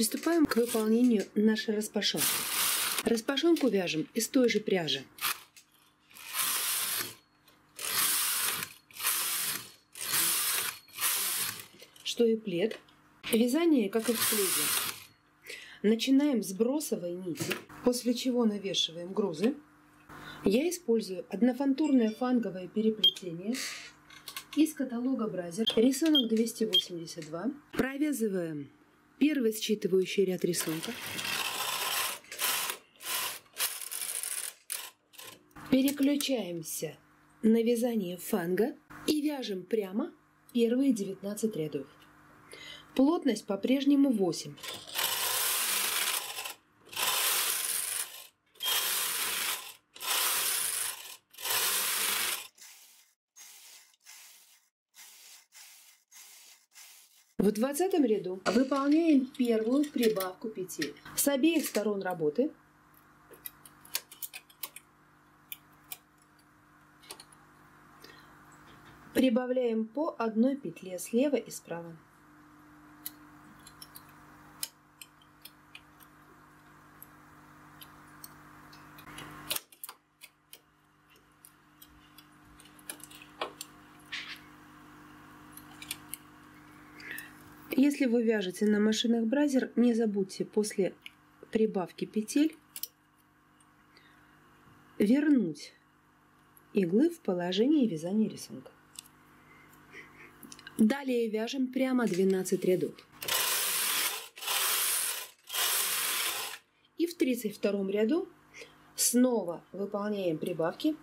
Приступаем к выполнению нашей распашонки. Распашонку вяжем из той же пряжи. Что и плед. Вязание, как и в пледе. Начинаем с бросовой нити, после чего навешиваем грузы. Я использую однофантурное фанговое переплетение из каталога Бразер. Рисунок 282. Провязываем первый считывающий ряд рисунка. Переключаемся на вязание фанга и вяжем прямо первые 19 рядов. Плотность по-прежнему 8. В двадцатом ряду выполняем первую прибавку петель. С обеих сторон работы прибавляем по одной петле слева и справа. Если вы вяжете на машинах Бразер, не забудьте после прибавки петель вернуть иглы в положение вязания рисунка. Далее вяжем прямо 12 рядов. И в 32 ряду снова выполняем прибавки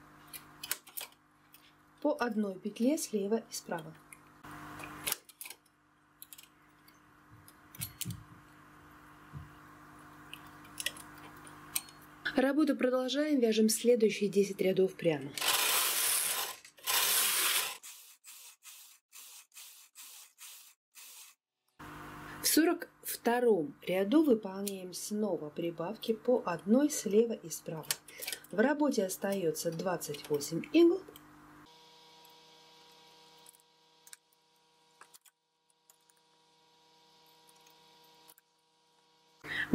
по одной петле слева и справа. Работу продолжаем, вяжем следующие 10 рядов прямо. В 42 ряду выполняем снова прибавки по одной слева и справа. В работе остается 28 игл.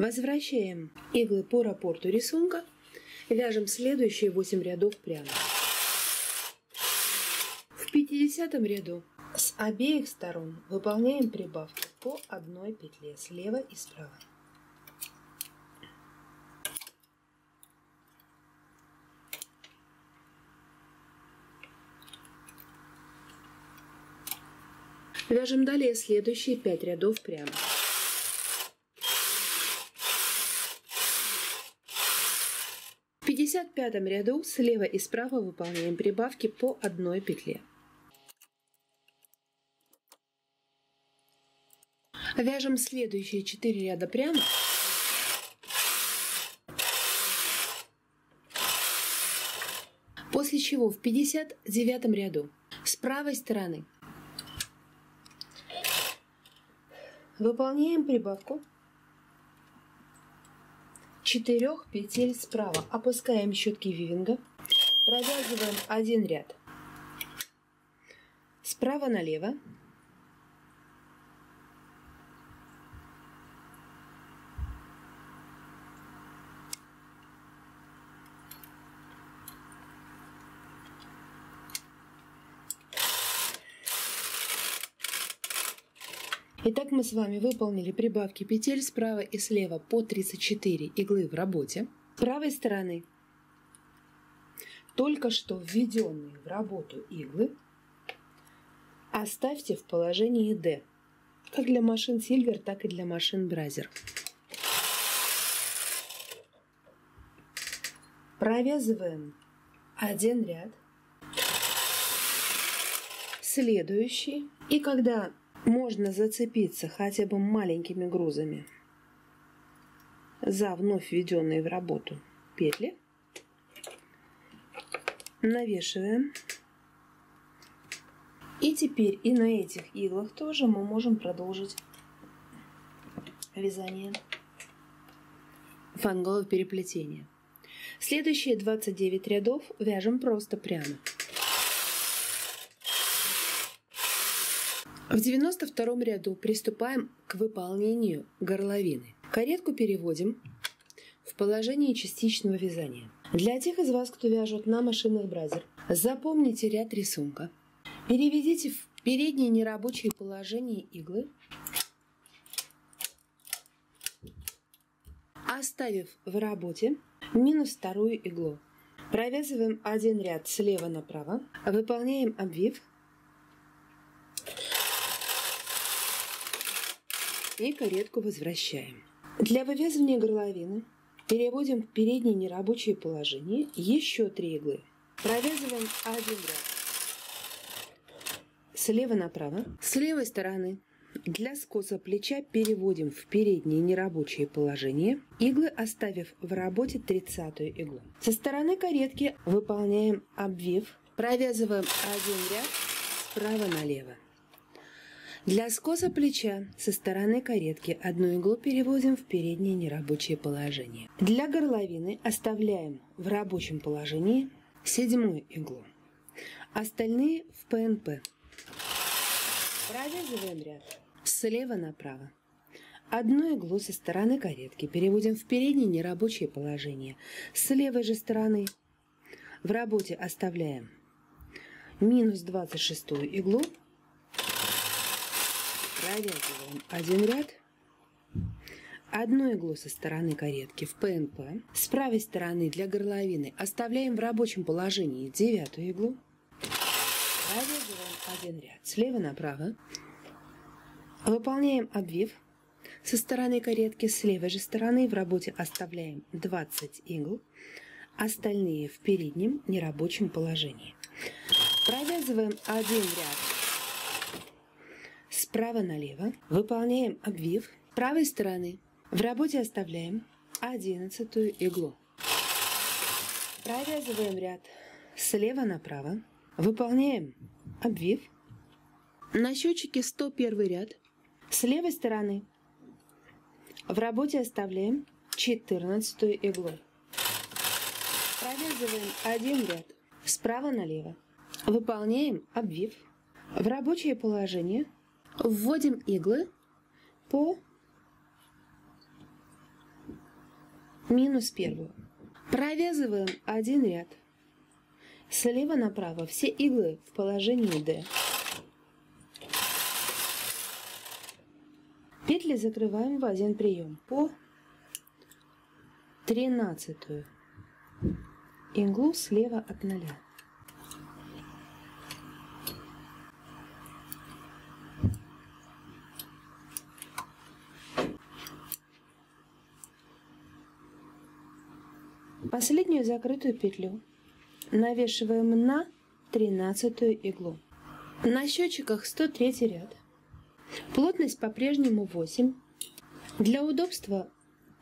Возвращаем иглы по рапорту рисунка. Вяжем следующие 8 рядов прямо. В 50 ряду с обеих сторон выполняем прибавки по одной петле слева и справа. Вяжем далее следующие 5 рядов прямо. 55 ряду слева и справа выполняем прибавки по одной петле. Вяжем следующие 4 ряда прямо. После чего в 59 ряду с правой стороны выполняем прибавку 4 петель справа. Опускаем щетки вивинга, провязываем один ряд. Справа налево Итак, мы с вами выполнили прибавки петель справа и слева по 34 иглы в работе. С правой стороны только что введенные в работу иглы оставьте в положении D, как для машин Silver, так и для машин Бразер. Провязываем один ряд, следующий, и когда можно зацепиться хотя бы маленькими грузами за вновь введенные в работу петли. Навешиваем. И теперь и на этих иглах тоже мы можем продолжить вязание фангового переплетения. Следующие 29 рядов вяжем просто прямо. В 92 ряду приступаем к выполнению горловины. Каретку переводим в положение частичного вязания. Для тех из вас, кто вяжет на машинах бразер, запомните ряд рисунка. Переведите в переднее нерабочее положение иглы, оставив в работе минус вторую иглу. Провязываем один ряд слева направо, выполняем обвив и каретку возвращаем. Для вывязывания горловины переводим в переднее нерабочее положение еще три иглы. Провязываем один ряд. Слева направо. С левой стороны для скоса плеча переводим в переднее нерабочее положение, иглы оставив в работе 30 иглу. Со стороны каретки выполняем обвив, провязываем один ряд справа налево. Для скоса плеча со стороны каретки одну иглу переводим в переднее нерабочее положение. Для горловины оставляем в рабочем положении седьмую иглу. Остальные в ПНП. Провязываем ряд слева направо. Одну иглу со стороны каретки переводим в переднее нерабочее положение. С левой же стороны в работе оставляем минус 26 иглу Провязываем один ряд. Одну иглу со стороны каретки в ПНП. С правой стороны для горловины оставляем в рабочем положении девятую иглу. Провязываем один ряд слева направо. Выполняем обвив. Со стороны каретки с левой же стороны в работе оставляем 20 игл. Остальные в переднем нерабочем положении. Провязываем один ряд справа налево, выполняем обвив правой стороны. В работе оставляем одиннадцатую иглу. Провязываем ряд слева направо, выполняем обвив. На счетчике 101 ряд с левой стороны. В работе оставляем 14 иглу. Провязываем один ряд справа налево. Выполняем обвив. В рабочее положение Вводим иглы по минус первую. Провязываем один ряд. Слева направо все иглы в положении D. Петли закрываем в один прием по тринадцатую иглу слева от ноля. Последнюю закрытую петлю навешиваем на тринадцатую иглу. На счетчиках 103 ряд. Плотность по-прежнему 8. Для удобства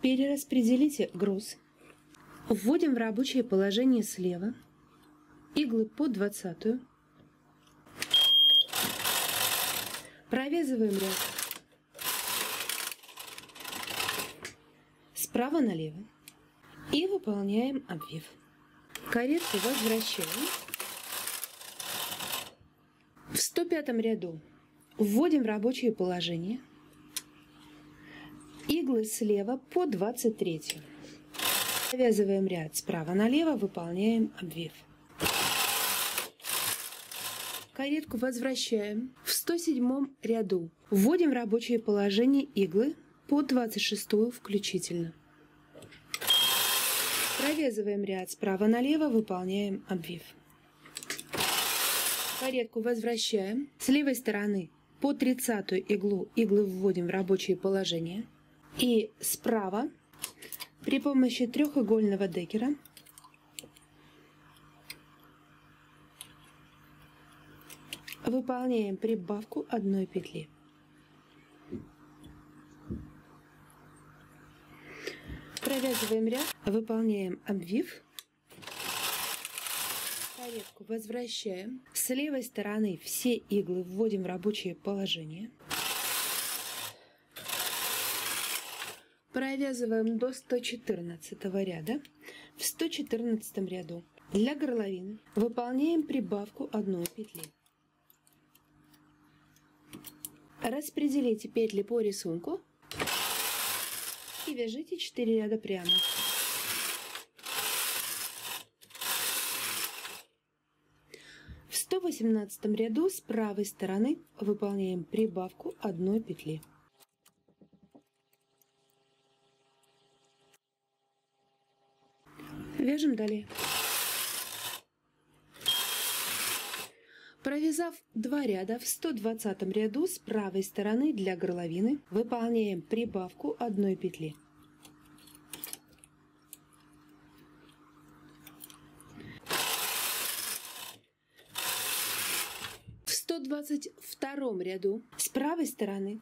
перераспределите груз. Вводим в рабочее положение слева. Иглы по 20. Провязываем ряд. Справа налево и выполняем обвив. Каретку возвращаем. В 105 ряду вводим в рабочее положение. Иглы слева по 23. Завязываем ряд справа налево, выполняем обвив. Каретку возвращаем в 107 ряду. Вводим в рабочее положение иглы по 26 включительно. Провязываем ряд справа налево, выполняем обвив. Каретку возвращаем. С левой стороны по 30 иглу иглы вводим в рабочее положение. И справа при помощи трехугольного декера выполняем прибавку одной петли. Провязываем ряд, выполняем обвив. Каретку возвращаем. С левой стороны все иглы вводим в рабочее положение. Провязываем до 114 ряда. В 114 ряду для горловины выполняем прибавку одной петли. Распределите петли по рисунку и вяжите 4 ряда прямо. В 118 ряду с правой стороны выполняем прибавку одной петли. Вяжем далее. Провязав два ряда в 120 ряду с правой стороны для горловины, выполняем прибавку одной петли. В 122 ряду с правой стороны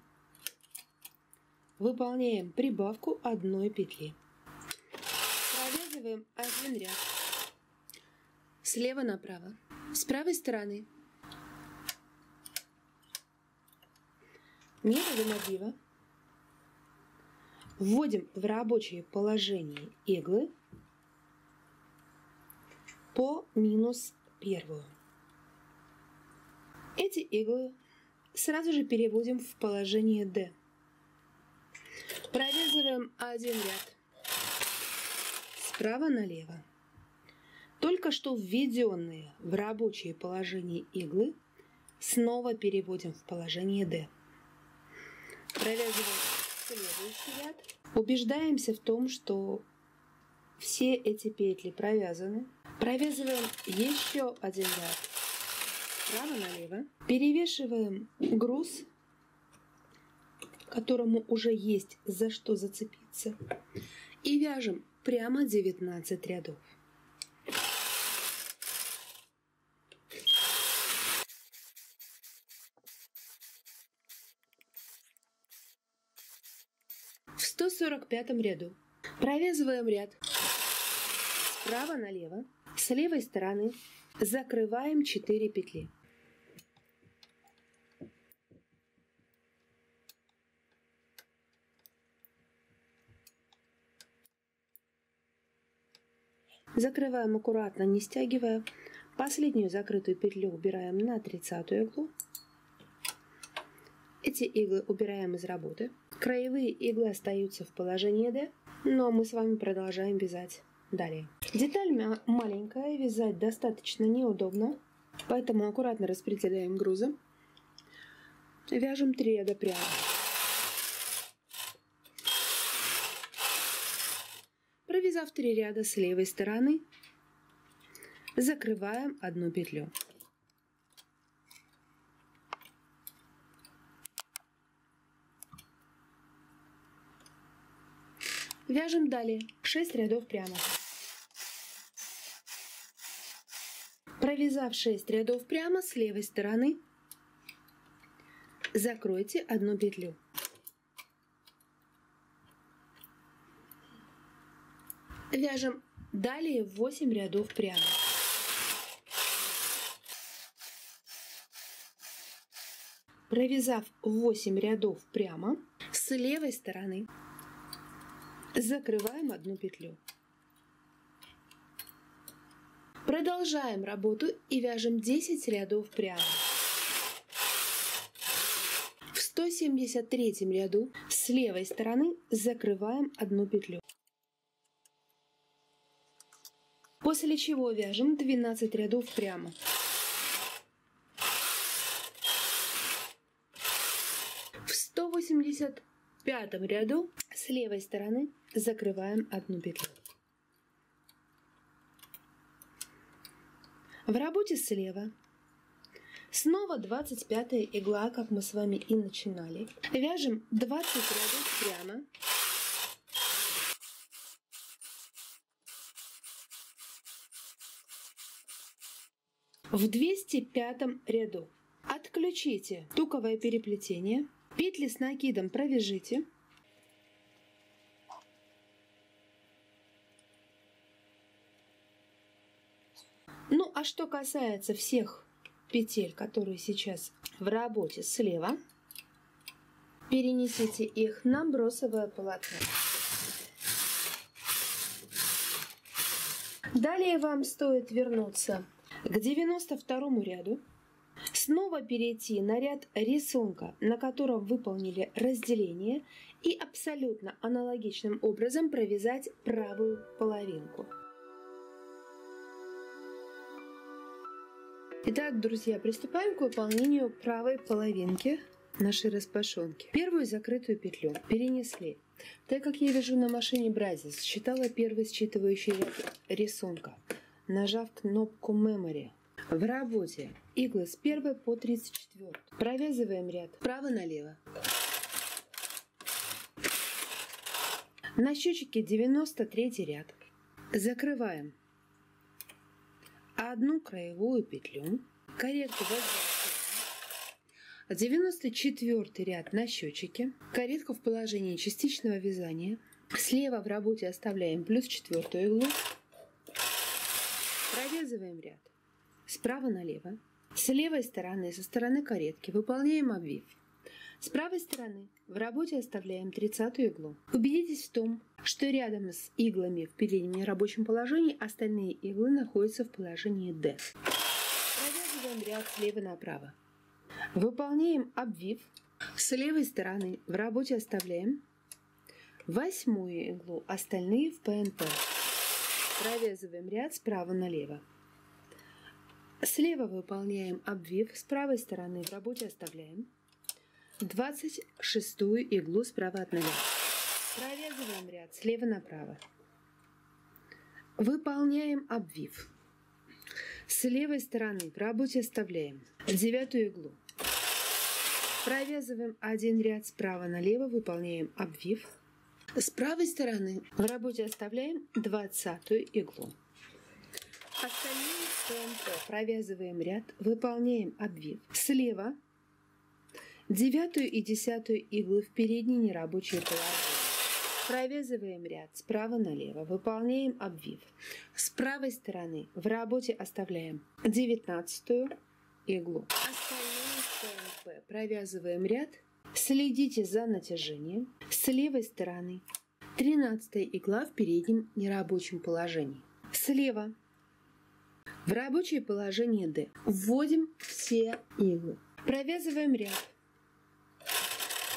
выполняем прибавку одной петли. Провязываем один ряд слева направо. С правой стороны Отбива вводим в рабочее положение иглы по минус первую. Эти иглы сразу же переводим в положение D. Провязываем один ряд справа налево. Только что введенные в рабочее положение иглы снова переводим в положение D. Провязываем следующий ряд. Убеждаемся в том, что все эти петли провязаны. Провязываем еще один ряд справа налево. Перевешиваем груз, которому уже есть за что зацепиться. И вяжем прямо 19 рядов. В 145 ряду провязываем ряд справа налево, с левой стороны закрываем 4 петли. Закрываем аккуратно, не стягивая. Последнюю закрытую петлю убираем на 30 иглу. Эти иглы убираем из работы. Краевые иглы остаются в положении D, но мы с вами продолжаем вязать далее. Деталь маленькая, вязать достаточно неудобно, поэтому аккуратно распределяем грузы. Вяжем 3 ряда прямо. Провязав 3 ряда с левой стороны, закрываем одну петлю. Вяжем далее 6 рядов прямо. Провязав 6 рядов прямо с левой стороны, закройте одну петлю. Вяжем далее 8 рядов прямо. Провязав 8 рядов прямо, с левой стороны закрываем одну петлю. Продолжаем работу и вяжем 10 рядов прямо. В 173 ряду с левой стороны закрываем одну петлю. После чего вяжем 12 рядов прямо. В 185 ряду с левой стороны закрываем одну петлю. В работе слева снова 25 игла, как мы с вами и начинали. Вяжем 20 рядов прямо. В 205 ряду отключите туковое переплетение, петли с накидом? Провяжите, Ну, а что касается всех петель, которые сейчас в работе слева, перенесите их на бросовое полотно. Далее вам стоит вернуться к 92 ряду Снова перейти на ряд рисунка, на котором выполнили разделение и абсолютно аналогичным образом провязать правую половинку. Итак, друзья, приступаем к выполнению правой половинки нашей распашонки. Первую закрытую петлю перенесли. Так как я вяжу на машине Бразис, считала первый считывающий ряд рисунка, нажав кнопку Memory. В работе иглы с 1 по 34. Провязываем ряд справа налево. На счетчике 93 ряд. Закрываем одну краевую петлю, каретку возвращаем, 94 ряд на счетчике, каретку в положении частичного вязания, слева в работе оставляем плюс четвертую иглу, провязываем ряд справа налево. С левой стороны, со стороны каретки, выполняем обвив. С правой стороны в работе оставляем 30 иглу. Убедитесь в том, что рядом с иглами в переднем нерабочем положении остальные иглы находятся в положении D. Провязываем ряд слева направо. Выполняем обвив. С левой стороны в работе оставляем восьмую иглу, остальные в ПНП. Провязываем ряд справа налево. Слева выполняем обвив, с правой стороны в работе оставляем 26 иглу справа от ноля. Провязываем ряд слева направо. Выполняем обвив. С левой стороны в работе оставляем девятую иглу. Провязываем один ряд справа налево, выполняем обвив. С правой стороны в работе оставляем двадцатую иглу. Остальные ТНТ провязываем ряд, выполняем обвив. Слева девятую и десятую иглы в передние нерабочие положения. Провязываем ряд справа налево, выполняем обвив. С правой стороны в работе оставляем девятнадцатую иглу. Остальные ТНП провязываем ряд, следите за натяжением. С левой стороны тринадцатая игла в переднем нерабочем положении. Слева в рабочее положение D вводим все иглы. Провязываем ряд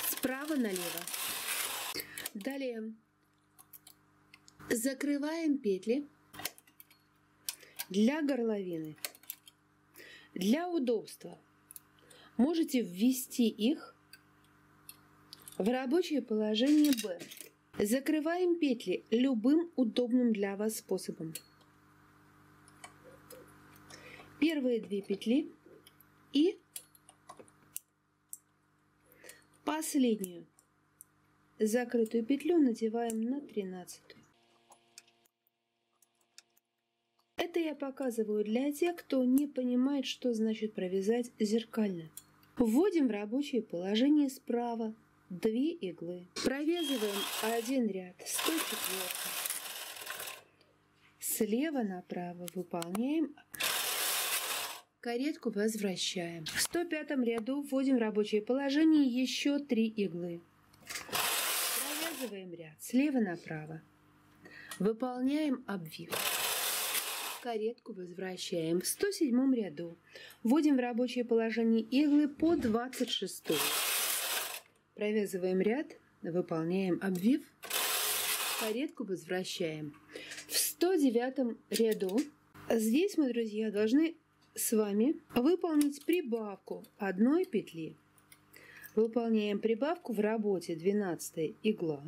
справа налево. Далее закрываем петли для горловины. Для удобства можете ввести их в рабочее положение B. Закрываем петли любым удобным для вас способом первые две петли и последнюю закрытую петлю надеваем на 13 Это я показываю для тех, кто не понимает, что значит провязать зеркально. Вводим в рабочее положение справа две иглы. Провязываем один ряд 104. Слева направо выполняем Каретку возвращаем. В 105 ряду вводим в рабочее положение еще 3 иглы. Провязываем ряд слева направо. Выполняем обвив. Каретку возвращаем. В 107 ряду вводим в рабочее положение иглы по 26. Провязываем ряд, выполняем обвив. Каретку возвращаем. В 109 ряду здесь мы, друзья, должны с вами выполнить прибавку одной петли. Выполняем прибавку в работе 12 игла.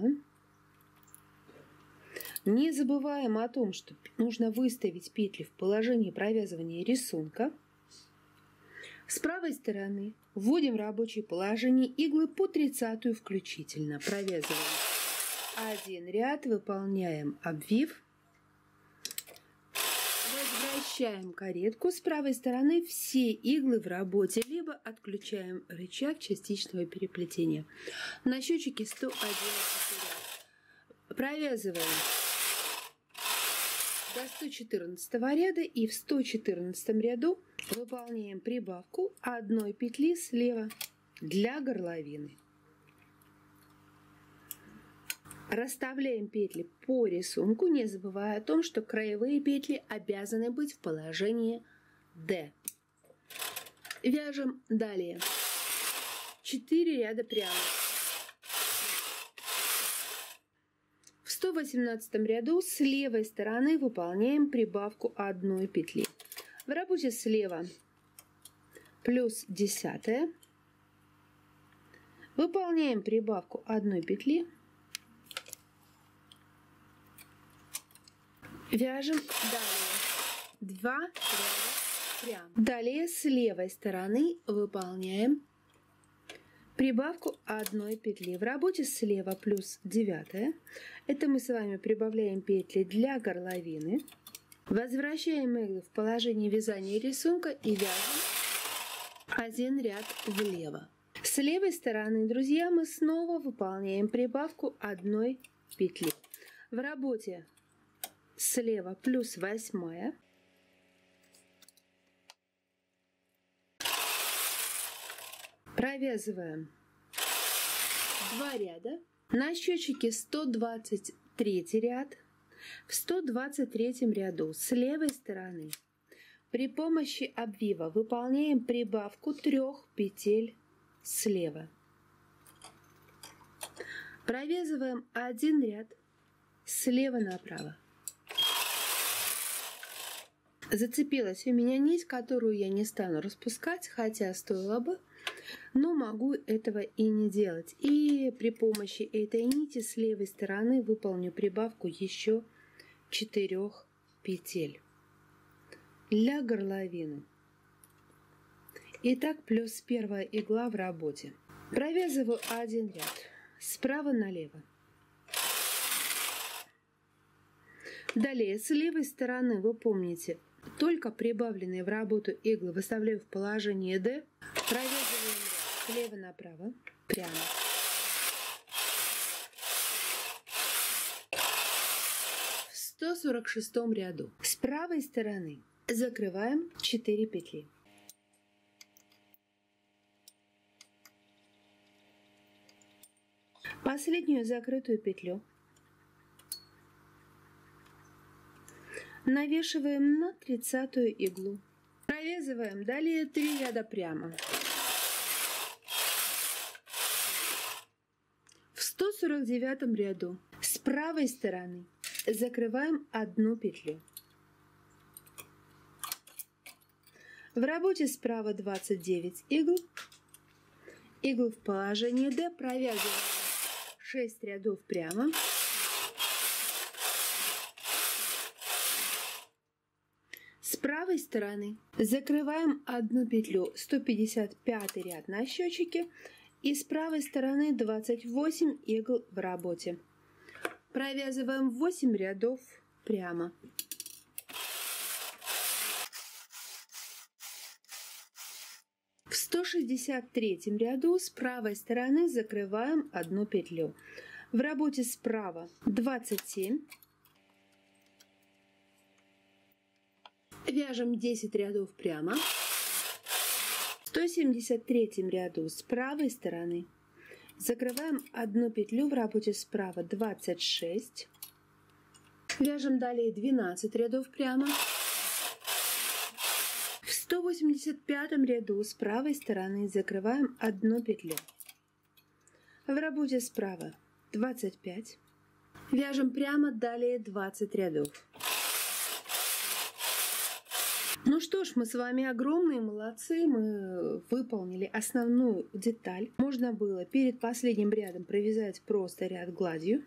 Не забываем о том, что нужно выставить петли в положении провязывания рисунка. С правой стороны вводим в рабочее положение иглы по 30 включительно. Провязываем один ряд, выполняем обвив Смещаем каретку с правой стороны все иглы в работе, либо отключаем рычаг частичного переплетения. На счетчике 111 ряд. Провязываем до 114 ряда и в 114 ряду выполняем прибавку одной петли слева для горловины. Расставляем петли по рисунку, не забывая о том, что краевые петли обязаны быть в положении D. Вяжем далее. 4 ряда прямо. В 118 ряду с левой стороны выполняем прибавку одной петли. В работе слева плюс 10 выполняем прибавку одной петли вяжем далее. 2 ряда прямо. Далее с левой стороны выполняем прибавку одной петли. В работе слева плюс 9 это мы с вами прибавляем петли для горловины. Возвращаем иглы в положение вязания рисунка и вяжем один ряд влево. С левой стороны, друзья, мы снова выполняем прибавку одной петли. В работе слева плюс восьмая. Провязываем два ряда. На счетчике 123 ряд. В 123 ряду с левой стороны при помощи обвива выполняем прибавку трех петель слева. Провязываем один ряд слева направо. Зацепилась у меня нить, которую я не стану распускать, хотя стоило бы, но могу этого и не делать. И при помощи этой нити с левой стороны выполню прибавку еще четырех петель для горловины. Итак, плюс первая игла в работе. Провязываю один ряд справа налево. Далее, с левой стороны, вы помните, только прибавленные в работу иглы выставляю в положение D, провязываем слева направо, прямо. В 146 ряду с правой стороны Закрываем 4 петли. Последнюю закрытую петлю навешиваем на тридцатую иглу. Провязываем далее 3 ряда прямо. В 149 ряду с правой стороны закрываем одну петлю. В работе справа 29 игл. Игл в положении D провязываем 6 рядов прямо. С правой стороны закрываем одну петлю 155 ряд на счетчике и с правой стороны 28 игл в работе. Провязываем 8 рядов прямо. В 163 ряду с правой стороны закрываем одну петлю. В работе справа 27. Вяжем 10 рядов прямо. В 173 ряду с правой стороны закрываем одну петлю в работе справа 26. Вяжем далее 12 рядов прямо. 185 ряду с правой стороны закрываем одну петлю. В работе справа 25. Вяжем прямо далее 20 рядов. Ну что ж, мы с вами огромные молодцы, мы выполнили основную деталь. Можно было перед последним рядом провязать просто ряд гладью.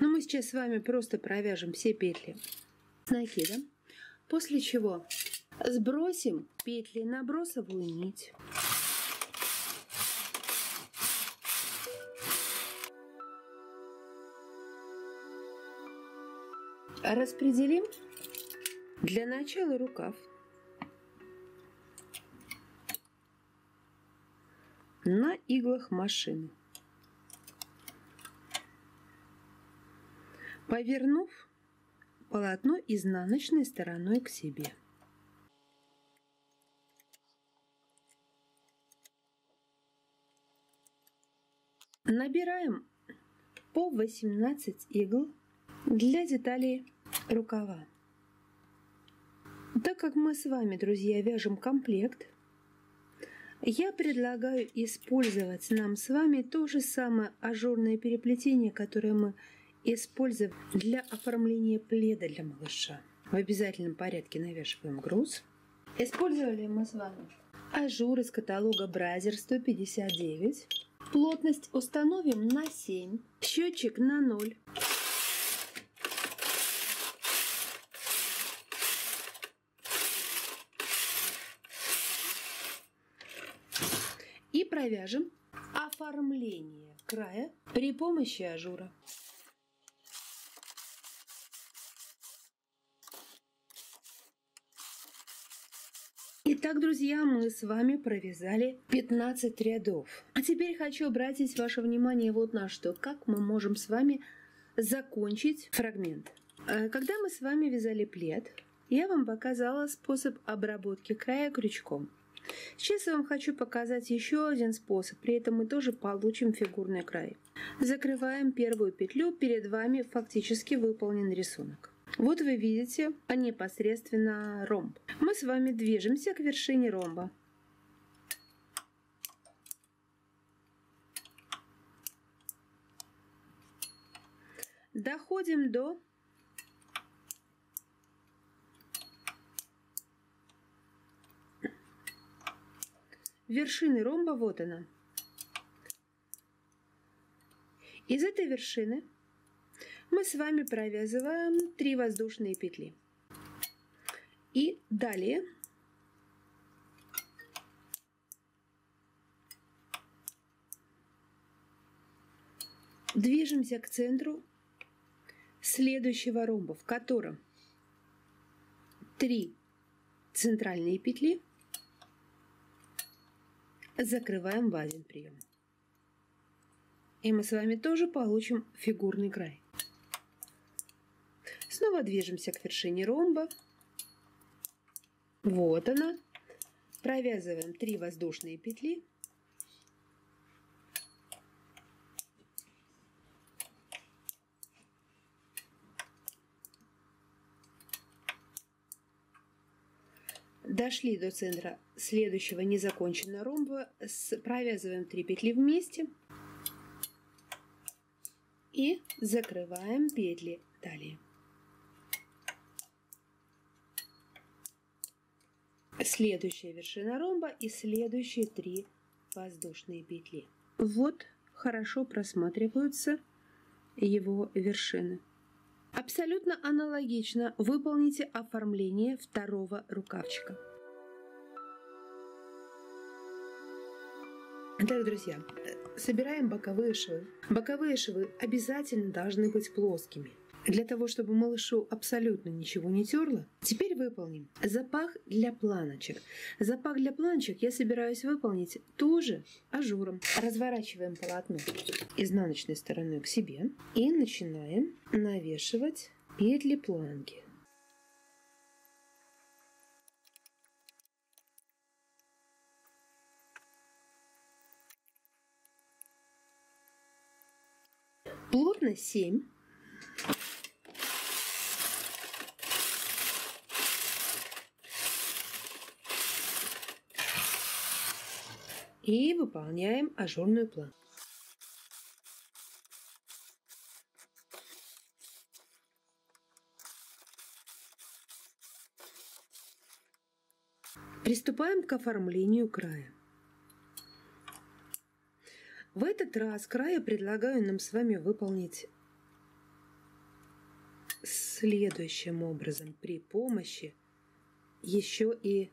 Но мы сейчас с вами просто провяжем все петли с накидом. После чего Сбросим петли на бросовую нить. Распределим для начала рукав. На иглах машины. Повернув полотно изнаночной стороной к себе. Набираем по 18 игл для деталей рукава. Так как мы с вами, друзья, вяжем комплект, Я предлагаю использовать нам с вами то же самое ажурное переплетение, которое мы используем для оформления пледа для малыша. В обязательном порядке навешиваем груз. Использовали мы с вами ажур из каталога Brother 159. Плотность установим на 7, счетчик на 0. И провяжем оформление края при помощи ажура. Итак, друзья, мы с вами провязали 15 рядов. А теперь хочу обратить ваше внимание вот на что. Как мы можем с вами закончить фрагмент. Э, когда мы с вами вязали плед, я вам показала способ обработки края крючком. Сейчас я вам хочу показать еще один способ, при этом мы тоже получим фигурный край. Закрываем первую петлю, перед вами фактически выполнен рисунок. Вот вы видите непосредственно ромб. Мы с вами движемся к вершине ромба. Доходим до вершины ромба, вот она. Из этой вершины мы с вами провязываем 3 воздушные петли. И далее движемся к центру следующего ромба, в котором 3 центральные петли закрываем один прием. И мы с вами тоже получим фигурный край. Снова движемся к вершине ромба. Вот она. Провязываем 3 воздушные петли. Дошли до центра следующего незаконченного ромба, провязываем 3 петли вместе и закрываем петли далее. следующая вершина ромба и следующие три воздушные петли. Вот хорошо просматриваются его вершины. Абсолютно аналогично выполните оформление второго рукавчика. Так, друзья, собираем боковые швы. Боковые швы обязательно должны быть плоскими для того, чтобы малышу абсолютно ничего не терло. Теперь выполним запах для планочек. Запах для планочек я собираюсь выполнить тоже ажуром. Разворачиваем полотно изнаночной стороной к себе и начинаем навешивать петли планки. Плотно 7 и выполняем ажурную планку. Приступаем к оформлению края. В этот раз края предлагаю нам с вами выполнить следующим образом при помощи еще и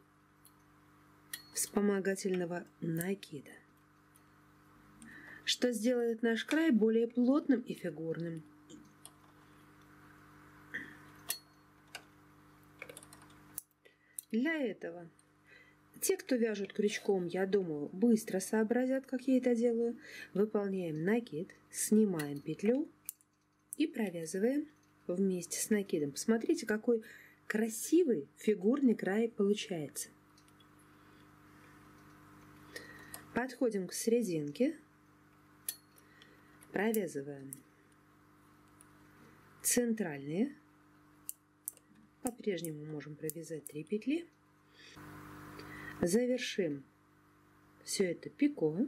вспомогательного накида, что сделает наш край более плотным и фигурным. Для этого те, кто вяжут крючком, я думаю, быстро сообразят, как я это делаю. Выполняем накид, снимаем петлю и провязываем вместе с накидом. Посмотрите, какой красивый фигурный край получается. Подходим к серединке, провязываем центральные, по-прежнему можем провязать 3 петли, завершим все это пико.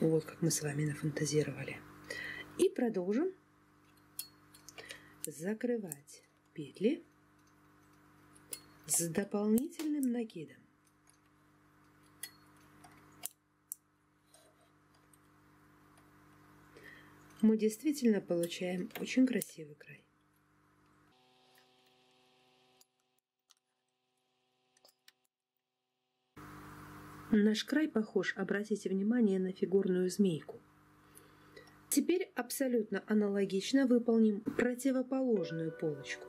Вот как мы с вами нафантазировали. И продолжим закрывать петли с дополнительным накидом. Мы действительно получаем очень красивый край. Наш край похож, обратите внимание, на фигурную змейку. Теперь абсолютно аналогично выполним противоположную полочку.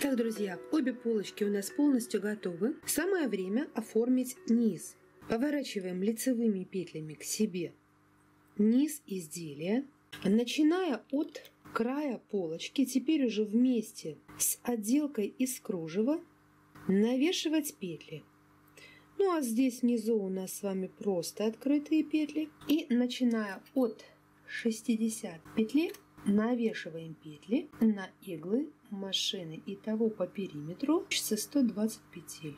Так, друзья, обе полочки у нас полностью готовы. Самое время оформить низ. Поворачиваем лицевыми петлями к себе низ изделия, начиная от края полочки, теперь уже вместе с отделкой из кружева навешивать петли. Ну а здесь внизу у нас с вами просто открытые петли. И начиная от 60 петли навешиваем петли на иглы машины. Итого по периметру 120 петель.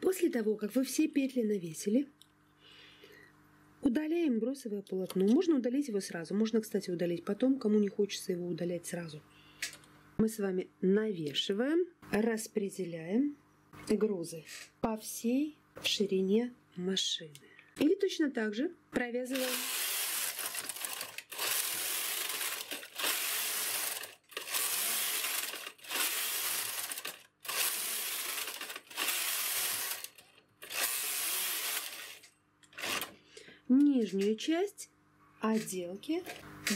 После того, как вы все петли навесили, Удаляем бросовое полотно. Можно удалить его сразу. Можно, кстати, удалить потом, кому не хочется его удалять сразу. Мы с вами навешиваем, распределяем грузы по всей ширине машины. Или точно так же провязываем нижнюю часть отделки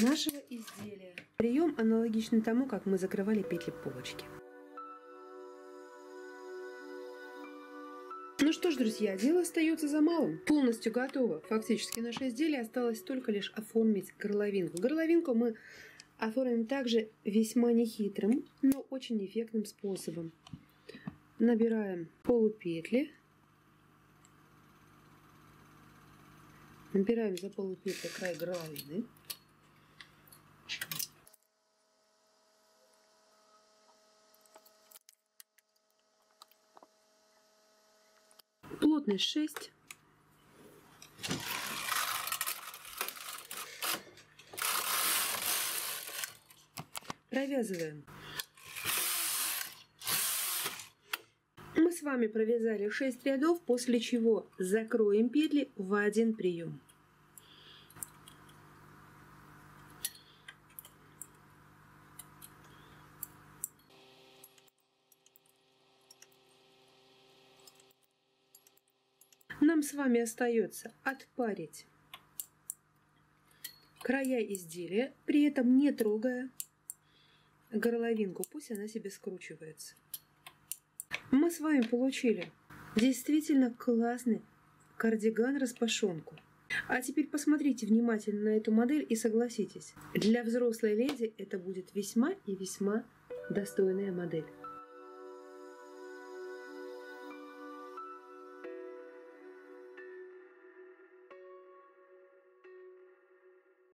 нашего изделия. Прием аналогичный тому, как мы закрывали петли полочки. Ну что ж, друзья, дело остается за малым. Полностью готово. Фактически наше изделие осталось только лишь оформить горловинку. Горловинку мы оформим также весьма нехитрым, но очень эффектным способом. Набираем полупетли Набираем за полупетля край горловины. Плотность 6. Провязываем. Мы с вами провязали 6 рядов, после чего закроем петли в один прием. Нам с вами остается отпарить края изделия, при этом не трогая горловинку, пусть она себе скручивается. Мы с вами получили действительно классный кардиган-распашонку. А теперь посмотрите внимательно на эту модель и согласитесь, для взрослой леди это будет весьма и весьма достойная модель.